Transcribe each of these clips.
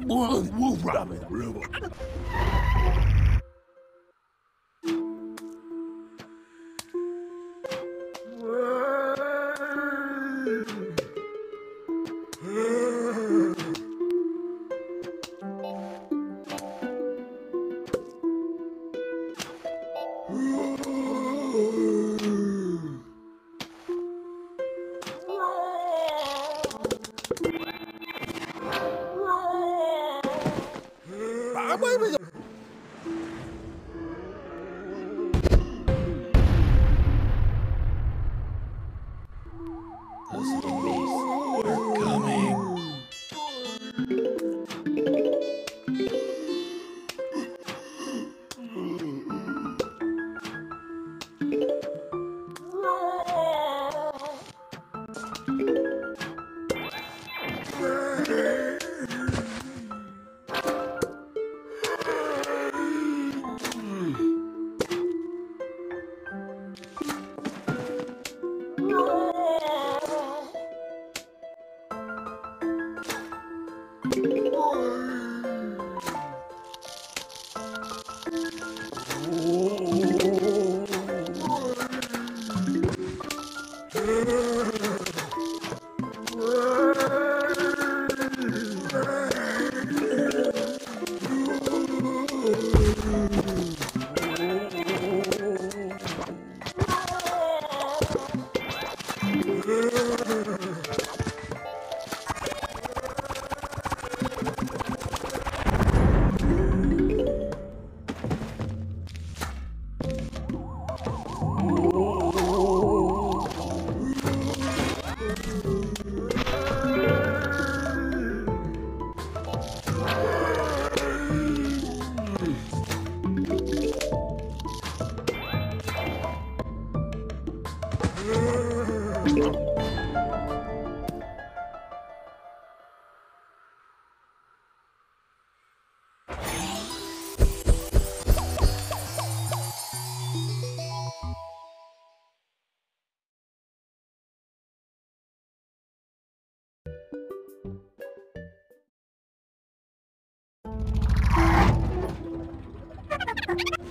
Wolf rabbit. Wolf rabbit. Those little bees are coming.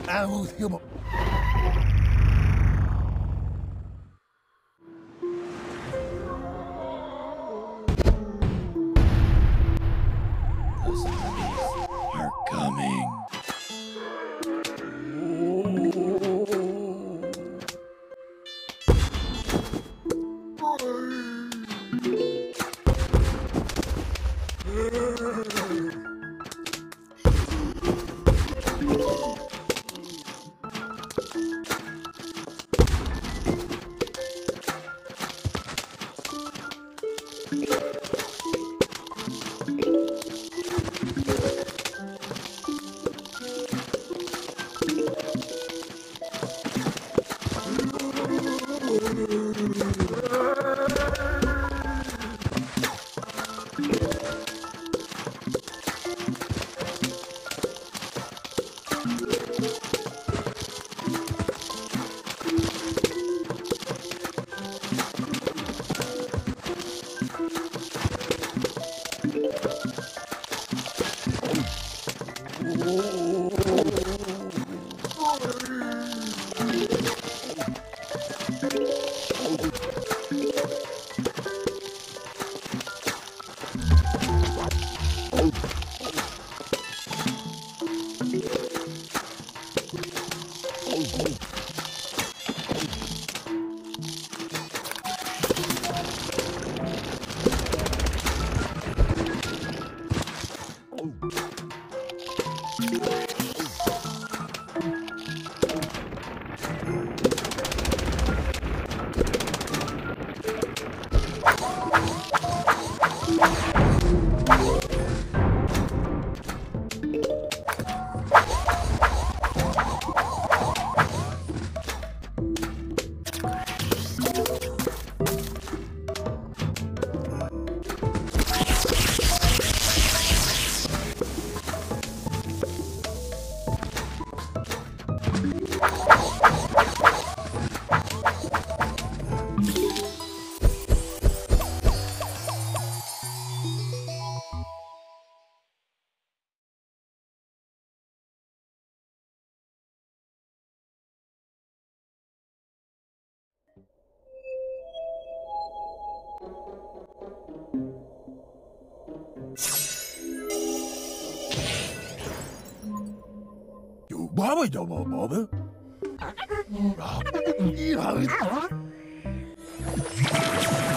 あおでも。Baba Daba Baba. Baba.